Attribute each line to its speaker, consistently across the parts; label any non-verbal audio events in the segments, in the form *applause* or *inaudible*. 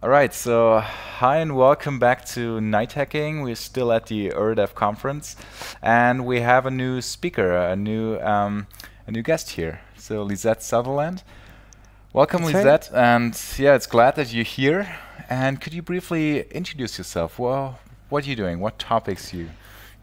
Speaker 1: All right, so hi and welcome back to Night Hacking. We're still at the Øredev conference, and we have a new speaker, a new um, a new guest here. So Lisette Sutherland, welcome,
Speaker 2: That's
Speaker 1: Lisette, right. and yeah, it's glad that you're here. And could you briefly introduce yourself? Well, what are you doing? What topics you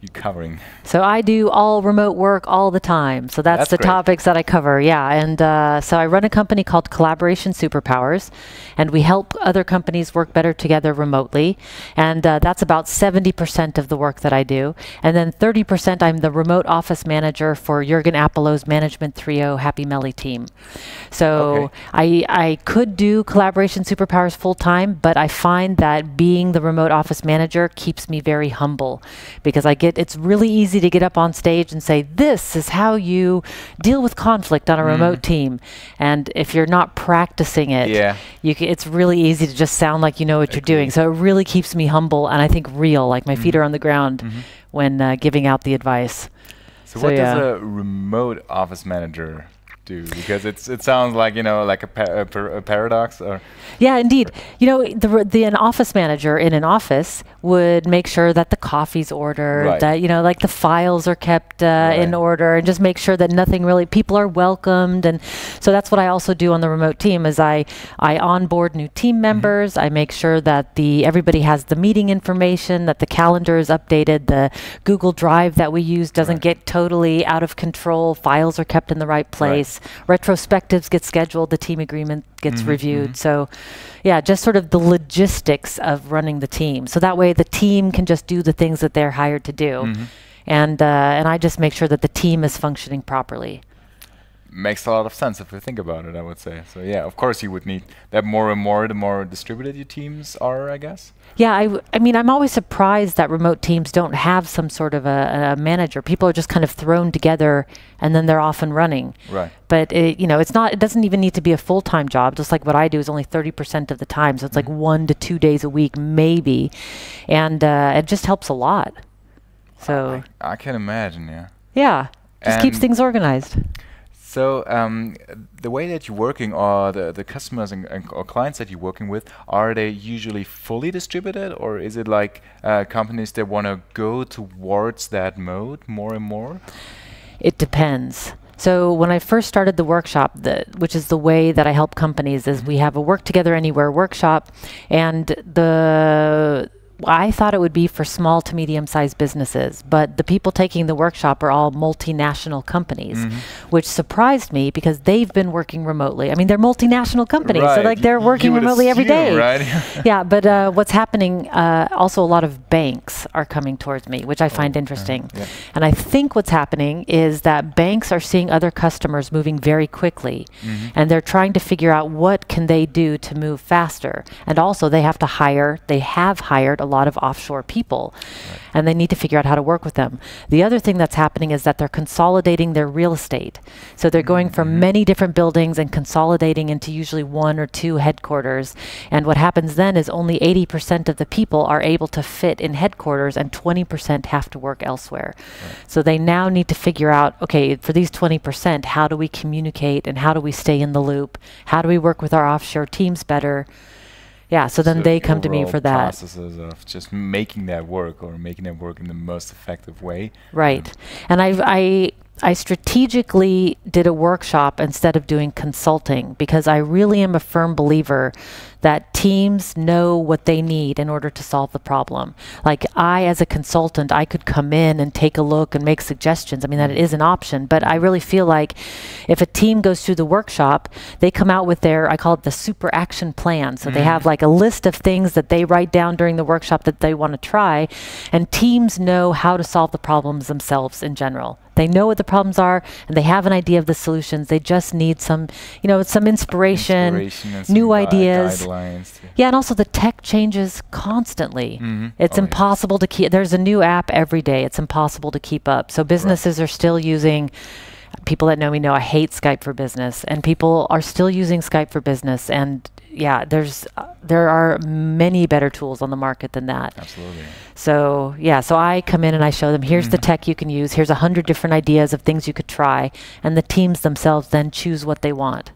Speaker 1: you covering?
Speaker 2: So I do all remote work all the time. So that's,
Speaker 1: That's
Speaker 2: the
Speaker 1: great.
Speaker 2: topics that I cover. Yeah, and uh, so I run a company called Collaboration Superpowers, and we help other companies work better together remotely. And uh, that's about 70% of the work that I do. And then 30% I'm the remote office manager for Jurgen Appelo's Management 3.0 Happy Melly team. So
Speaker 1: Okay.
Speaker 2: I I could do Collaboration Superpowers full time, but I find that being the remote office manager keeps me very humble because I get it's really easy to get up on stage and say this is how you deal with conflict on a mm. remote team, and if you're not practicing it,
Speaker 1: Yeah.
Speaker 2: it's really easy to just sound like you know what you're doing. So it really keeps me humble and I think real, like my feet mm. are on the ground mm-hmm. when uh, giving out the advice.
Speaker 1: So,
Speaker 2: So
Speaker 1: what
Speaker 2: yeah.
Speaker 1: does a remote office manager do? Because it's it sounds like you know like a, pa- a, par- a paradox or
Speaker 2: Yeah, indeed. You know, the, the an office manager in an office would make sure that the coffee's ordered,
Speaker 1: Right.
Speaker 2: that you know, like the files are kept uh, in order, and just make sure that nothing really people are welcomed. And so that's what I also do on the remote team is I I onboard new team members. I make sure that the everybody has the meeting information, that the calendar is updated, the Google Drive that we use doesn't
Speaker 1: Right.
Speaker 2: get totally out of control. Files are kept in the right place. Retrospectives get scheduled. The team agreement gets
Speaker 1: Mhm,
Speaker 2: reviewed.
Speaker 1: mhm.
Speaker 2: So, yeah, just sort of the logistics of running the team. So that way the team can just do the things that they're hired to do.
Speaker 1: Mhm.
Speaker 2: And, uh, and I just make sure that the team is functioning properly.
Speaker 1: Makes a lot of sense if you think about it. I would say so. Yeah, of course you would need that more and more the more distributed your teams are. I guess.
Speaker 2: Yeah, I, w- I mean, I'm always surprised that remote teams don't have some sort of a, a manager. People are just kind of thrown together and then they're off and running.
Speaker 1: Right.
Speaker 2: But it, you know, it's not. It doesn't even need to be a full time job. Just like what I do is only thirty percent of the time, so it's like one to two days a week, maybe, and uh, it just helps a lot. So
Speaker 1: I, I can imagine. Yeah.
Speaker 2: yeah, just keeps things organized.
Speaker 1: So um, the way that you're working, or the, the customers and, and or clients that you're working with, are they usually fully distributed, or is it like uh, companies that want to go towards that mode more and more?
Speaker 2: It depends. So when I first started the workshop, the, which is the way that I help companies, is we have a work together anywhere workshop, and the I thought it would be for small to medium sized businesses, but the people taking the workshop are all multinational companies, which surprised me because they've been working remotely. I mean, they're multinational companies, so like they're working remotely every
Speaker 1: assume,
Speaker 2: day.
Speaker 1: right? *laughs* *laughs*
Speaker 2: yeah, but uh, what's happening? Uh, also, a lot of banks are coming towards me, which I find
Speaker 1: Oh,
Speaker 2: interesting.
Speaker 1: yeah.
Speaker 2: And I think what's happening is that banks are seeing other customers moving very quickly,
Speaker 1: Mm-hmm.
Speaker 2: and they're trying to figure out what can they do to move faster. And also, they have to hire. They have hired a lot of offshore people, and they need to figure out how to work with them. The other thing that's happening is that they're consolidating their real estate. So they're going from mm-hmm. many different buildings and consolidating into usually one or two headquarters. And what happens then is only 80% of the people are able to fit in headquarters, and 20% have to work elsewhere. So they now need to figure out okay, for these 20%, how do we communicate and how do we stay in the loop? How do we work with our offshore teams better? Yeah, so then
Speaker 1: So
Speaker 2: they come to me for that.
Speaker 1: Processes of just making that work or making that work in the most effective way.
Speaker 2: Right. And I, I, I strategically did a workshop instead of doing consulting because I really am a firm believer that teams know what they need in order to solve the problem. Like I, as a consultant, I could come in and take a look and make suggestions. I mean, that it is an option, but I really feel like if a team goes through the workshop, they come out with their, I call it the super action plan. So they mm. have like a list of things that they write down during the workshop that they want to try, and teams know how to solve the problems themselves in general. They know what the problems are and they have an idea of the solutions. They just need some, you know, some inspiration,
Speaker 1: Inspiration some
Speaker 2: new ideas.
Speaker 1: Guidelines to-
Speaker 2: Yeah, and also the tech changes constantly.
Speaker 1: Mhm.
Speaker 2: It's
Speaker 1: Oh,
Speaker 2: impossible to keep. There's a new app every day. It's impossible to keep up. So businesses are still using. People that know me know I hate Skype for Business, and people are still using Skype for Business. And yeah, there's uh, there are many better tools on the market than that.
Speaker 1: Absolutely.
Speaker 2: So yeah, so I come in and I show them here's the tech you can use. Here's a hundred different ideas of things you could try, and the teams themselves then choose what they want.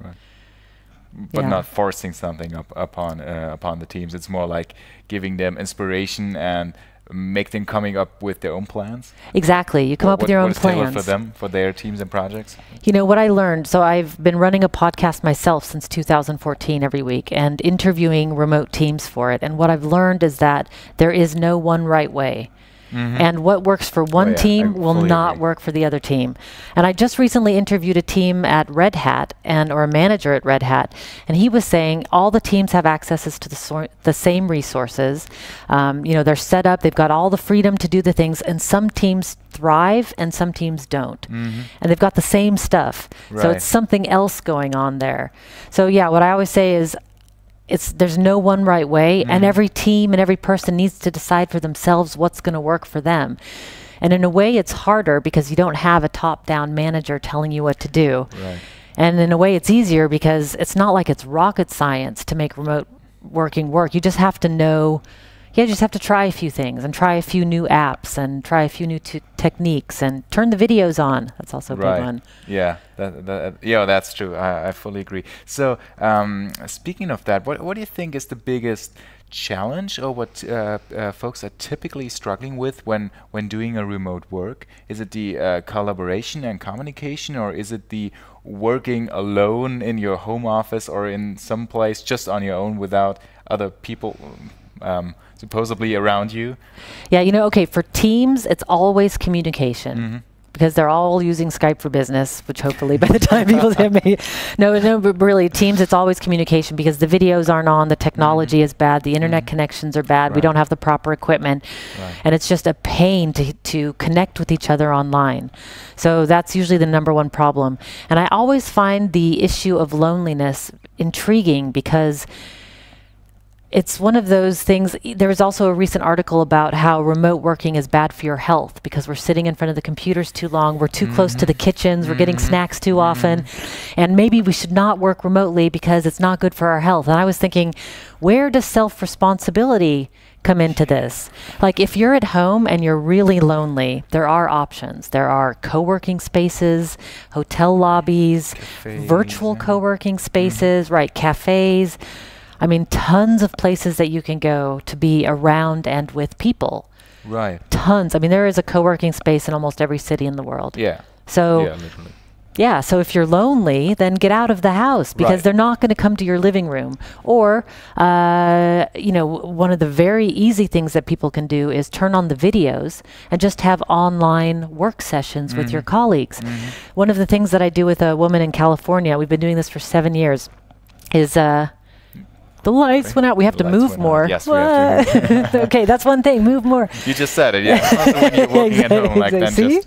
Speaker 1: But
Speaker 2: Yeah.
Speaker 1: not forcing something up upon uh, upon the teams. It's more like giving them inspiration and make them coming up with their own plans.
Speaker 2: Exactly. You come
Speaker 1: What-
Speaker 2: up with your own plans.
Speaker 1: for them, for their teams and projects.
Speaker 2: You know what I learned? So I've been running a podcast myself since 2014 every week and interviewing remote teams for it. And what I've learned is that there is no one right way. And what works for one
Speaker 1: Mm-hmm. yeah, I
Speaker 2: team will not
Speaker 1: agree.
Speaker 2: work for the other team. And I just recently interviewed a team at Red Hat and or a manager at Red Hat, and he was saying all the teams have accesses to the sor- the same resources. Um, you know, they're set up, they've got all the freedom to do the things, and some teams thrive and some teams don't. And they've got the same stuff. So
Speaker 1: Mm-hmm.
Speaker 2: It's something else going on there. So yeah, what I always say is it's there's no one right way and
Speaker 1: Mm-hmm.
Speaker 2: every team and every person needs to decide for themselves what's going to work for them. And in a way it's harder because you don't have a top-down manager telling you what to do.
Speaker 1: Right.
Speaker 2: And in a way it's easier because it's not like it's rocket science to make remote working work. You just have to know yeah, you just have to try a few things and try a few new apps and try a few new t- techniques and turn the videos on. That's also a
Speaker 1: right.
Speaker 2: big one.
Speaker 1: Yeah, that, that, yeah, that's true. I, I fully agree. So, um, speaking of that, what what do you think is the biggest challenge, or what uh, uh, folks are typically struggling with when when doing a remote work? Is it the uh, collaboration and communication, or is it the working alone in your home office or in some place just on your own without other people? Um, supposedly around you.
Speaker 2: Yeah, you know, okay, for teams, it's always communication. Mm-hmm. Because they're all using Skype for business, which hopefully by the time people say me, no, no, but really, teams, it's always communication because the videos aren't on, the technology mm-hmm. is bad, the internet mm-hmm. connections are bad, we don't have the proper equipment,
Speaker 1: Right.
Speaker 2: and it's just a pain to to connect with each other online. So that's usually the number one problem. And I always find the issue of loneliness intriguing because it's one of those things. There was also a recent article about how remote working is bad for your health because we're sitting in front of the computers too long, we're too close to the mm-hmm. kitchens, we're getting mm-hmm. snacks too often, mm-hmm. and maybe we should not work remotely because it's not good for our health. And I was thinking, where does self responsibility come into this? Like, if you're at home and you're really lonely, there are options. There are co working spaces, hotel lobbies, virtual
Speaker 1: yeah.
Speaker 2: co working spaces, right? Cafes. I mean, tons of places that you can go to be around and with people.
Speaker 1: Right.
Speaker 2: Tons. I mean, there is a co working space in almost every city in the world.
Speaker 1: Yeah.
Speaker 2: So,
Speaker 1: Yeah, literally.
Speaker 2: yeah, so if you're lonely, then get out of the house because
Speaker 1: Right.
Speaker 2: they're not going to come to your living room. Or, uh, you know, one of the very easy things that people can do is turn on the videos and just have online work sessions with
Speaker 1: Mm-hmm.
Speaker 2: your colleagues. One of the things that I do with a woman in California, we've been doing this for seven years, is. Uh, the lights went out. We have
Speaker 1: The
Speaker 2: to move
Speaker 1: went out.
Speaker 2: more.
Speaker 1: Yes, we have to
Speaker 2: What? *laughs* okay, that's one thing. Move more.
Speaker 1: You just said it, yeah. *laughs* Also when you're working at home, like
Speaker 2: Exactly.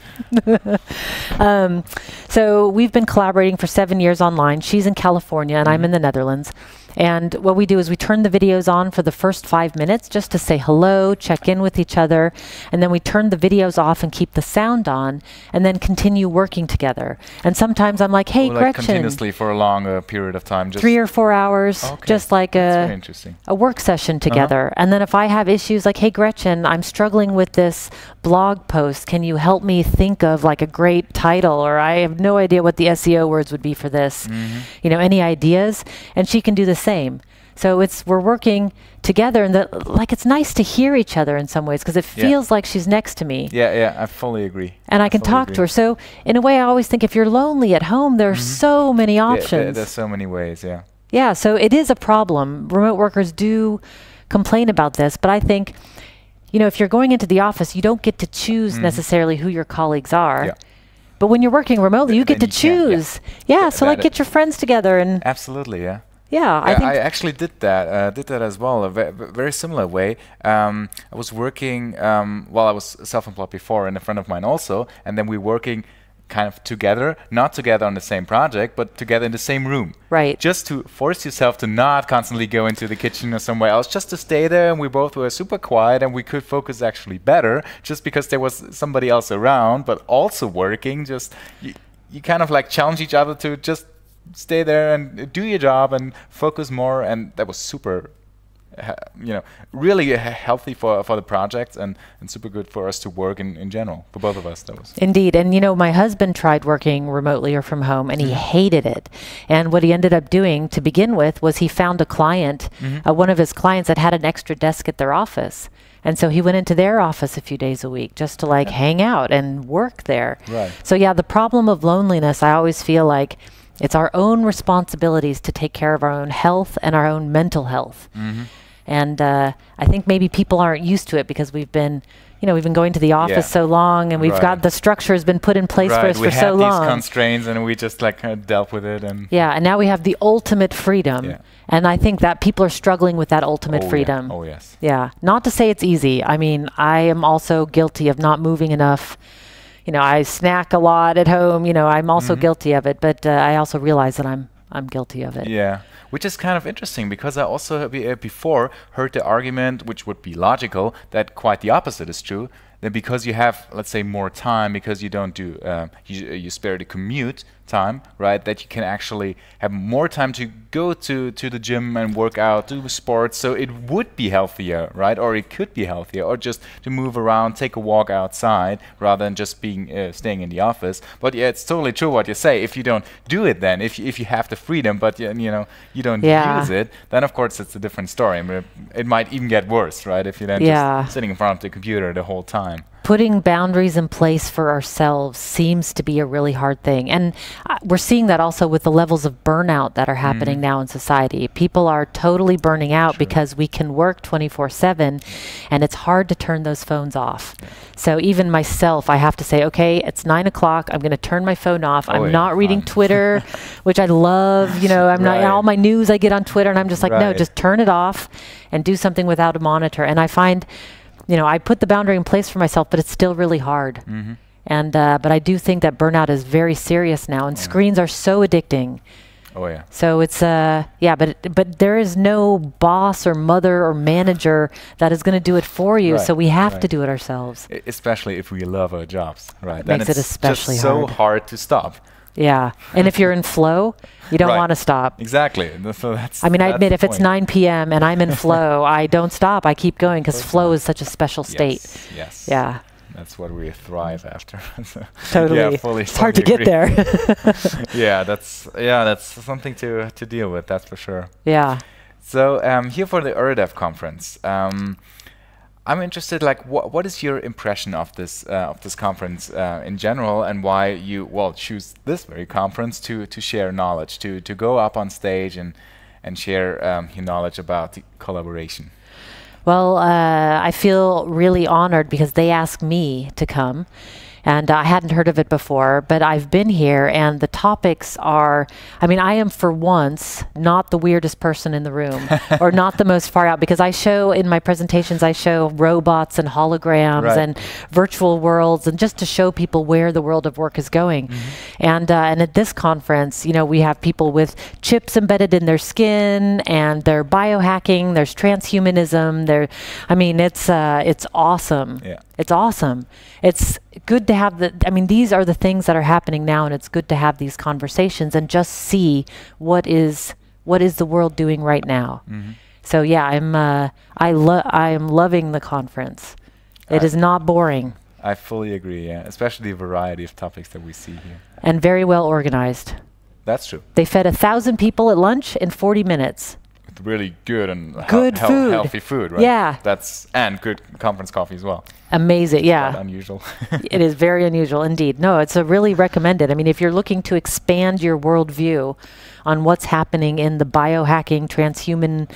Speaker 2: *laughs* Um, so we've been collaborating for seven years online. She's in California and
Speaker 1: Mm-hmm.
Speaker 2: I'm in the Netherlands. And what we do is we turn the videos on for the first five minutes just to say hello, check in with each other, and then we turn the videos off and keep the sound on, and then continue working together. And sometimes I'm like, "Hey,
Speaker 1: like
Speaker 2: Gretchen,
Speaker 1: continuously for a longer period of time. Just
Speaker 2: three or four hours,
Speaker 1: Okay.
Speaker 2: just like a a work session
Speaker 1: Uh-huh.
Speaker 2: together. And then if I have issues like, hey, Gretchen, I'm struggling with this blog post. Can you help me think of like a great title? Or I have no idea what the SEO words would be for this.
Speaker 1: Mm-hmm.
Speaker 2: You know, any ideas? And she can do the same. So it's we're working together, and that like it's nice to hear each other in some ways because it
Speaker 1: Yeah.
Speaker 2: feels like she's next to me,
Speaker 1: Yeah, yeah, I fully agree.
Speaker 2: and I can
Speaker 1: fully
Speaker 2: talk to her. So in a way, I always think if you're lonely at home, there are mm-hmm. so many
Speaker 1: Yeah,
Speaker 2: options.
Speaker 1: there- there's so many ways, yeah.
Speaker 2: Yeah, so it is a problem. Remote workers do complain about this, but I think, you know, if you're going into the office, you don't get to choose mm-hmm. necessarily who your colleagues are.
Speaker 1: Yeah.
Speaker 2: But when you're working remotely, you get to
Speaker 1: you can, yeah.
Speaker 2: choose. Yeah,
Speaker 1: Th-
Speaker 2: so like get your friends together and
Speaker 1: Absolutely, yeah.
Speaker 2: Yeah, I think
Speaker 1: I actually did that. Uh, did that as well. A ve- ve- very similar way. Um, I was working um, while I was self-employed before, and a friend of mine also, and then we were working kind of together, not together on the same project, but together in the same room.
Speaker 2: Right.
Speaker 1: Just to force yourself to not constantly go into the kitchen or somewhere else, just to stay there. And we both were super quiet, and we could focus actually better, just because there was somebody else around, but also working. Just you, you kind of like challenge each other to just stay there and do your job and focus more and that was super you know, really healthy for for the project and and super good for us to work in in general for both of us. That was
Speaker 2: indeed. And you know, my husband tried working remotely or from home, and he mm-hmm. hated it. And what he ended up doing to begin with was he found a client, mm-hmm. uh, one of his clients that had an extra desk at their office. And so he went into their office a few days a week just to like yeah. hang out and work there.
Speaker 1: Right.
Speaker 2: So yeah, the problem of loneliness, I always feel like it's our own responsibilities to take care of our own health and our own mental health. Mm-hmm. And uh, I think maybe people aren't used to it because we've been, you know, we've been going to the office yeah. so long, and we've right. got the structure has been put in place
Speaker 1: right.
Speaker 2: for us
Speaker 1: we
Speaker 2: for so
Speaker 1: long.
Speaker 2: We
Speaker 1: had these constraints, and we just like kind of dealt with it. And
Speaker 2: yeah, and now we have the ultimate freedom. Yeah. And I think that people are struggling with that ultimate
Speaker 1: oh
Speaker 2: freedom.
Speaker 1: Yeah. Oh yes.
Speaker 2: Yeah. Not to say it's easy. I mean, I am also guilty of not moving enough you know, I snack a lot at home. You know, I'm also mm-hmm. guilty of it, but uh, I also realize that I'm I'm guilty of it.
Speaker 1: Yeah, which is kind of interesting because I also uh, before heard the argument, which would be logical, that quite the opposite is true That because you have, let's say, more time, because you don't do, uh, you, you spare the commute time, right? That you can actually have more time to go to to the gym and work out, do sports. So it would be healthier, right? Or it could be healthier, or just to move around, take a walk outside, rather than just being uh, staying in the office. But yeah, it's totally true what you say. If you don't do it, then if if you have the freedom, but you know you don't yeah. use it, then of course it's a different story. I mean, it might even get worse, right? If you're then yeah. just sitting in front of the computer the whole time
Speaker 2: putting boundaries in place for ourselves seems to be a really hard thing. And uh, we're seeing that also with the levels of burnout that are happening mm. now in society. People are totally burning out sure. because we can work 24 7 and it's hard to turn those phones off. Yeah. So even myself, I have to say, okay, it's nine o'clock. I'm going to turn my phone off. Oh, I'm yeah, not reading Twitter, *laughs* which I love. You know, I'm right. not all my news I get on Twitter, and I'm just like, right. no, just turn it off and do something without a monitor. And I find you know, I put the boundary in place for myself, but it's still really hard. Mm-hmm. And uh, but I do think that burnout is very serious now, and yeah. screens are so addicting.
Speaker 1: Oh yeah.
Speaker 2: So it's uh yeah, but but there is no boss or mother or manager that is going to do it for you. Right, so we have right. to do it ourselves.
Speaker 1: I especially if we love our jobs, right?
Speaker 2: Makes it especially
Speaker 1: just so hard to stop.
Speaker 2: Yeah, and if you're in flow, you don't right. want to stop.
Speaker 1: Exactly. So that's.
Speaker 2: I mean, I admit if it's 9 p.m. and I'm in *laughs* flow, I don't stop. I keep going because flow is such a special state.
Speaker 1: Yes. yes.
Speaker 2: Yeah.
Speaker 1: That's what we thrive after. *laughs*
Speaker 2: totally. Yeah, fully. It's hard to agree. get there. *laughs*
Speaker 1: yeah, that's yeah, that's something to to deal with. That's for sure.
Speaker 2: Yeah.
Speaker 1: So um, here for the Øredev conference. Um, I'm interested, like, what what is your impression of this uh, of this conference uh, in general, and why you well choose this very conference to to share knowledge, to to go up on stage and and share um, your knowledge about the collaboration.
Speaker 2: Well, uh, I feel really honored because they asked me to come and I hadn't heard of it before, but I've been here, and the topics are I mean, I am for once not the weirdest person in the room *laughs* or not the most far out because I show in my presentations, I show robots and holograms right. and virtual worlds, and just to show people where the world of work is going. Mm-hmm. And, uh, and at this conference, you know, we have people with chips embedded in their skin and they're biohacking, there's transhumanism, there, I mean, it's, uh, it's awesome.
Speaker 1: Yeah.
Speaker 2: It's awesome. It's good to have the, I mean, these are the things that are happening now, and it's good to have these conversations and just see what is, what is the world doing right now. Mm-hmm. So yeah, I'm, uh, I love, I am loving the conference. It I is not boring.
Speaker 1: I fully agree, yeah, especially the variety of topics that we see here.
Speaker 2: And very well organized.
Speaker 1: That's true.
Speaker 2: They fed a thousand people at lunch in 40 minutes
Speaker 1: really good and
Speaker 2: good
Speaker 1: he-
Speaker 2: food.
Speaker 1: healthy food, right?
Speaker 2: Yeah.
Speaker 1: That's and good conference coffee as well.
Speaker 2: Amazing, yeah.
Speaker 1: unusual. *laughs*
Speaker 2: it is very unusual indeed. No, it's a really recommended. I mean, if you're looking to expand your worldview on what's happening in the biohacking, transhuman,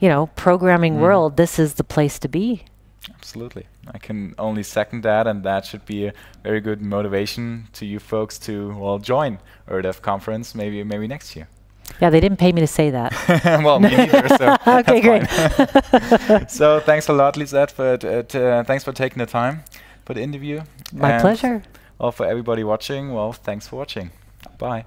Speaker 2: you know, programming mm. world, this is the place to be.
Speaker 1: Absolutely. I can only second that, and that should be a very good motivation to you folks to well join Øredev conference maybe maybe next year.
Speaker 2: Yeah, they didn't pay me to say that. *laughs*
Speaker 1: well, me neither. So *laughs*
Speaker 2: okay, great. *laughs*
Speaker 1: so thanks a lot, Lisette. For uh, thanks for taking the time for the interview.
Speaker 2: My
Speaker 1: and
Speaker 2: pleasure.
Speaker 1: Well, for everybody watching, well, thanks for watching. Bye.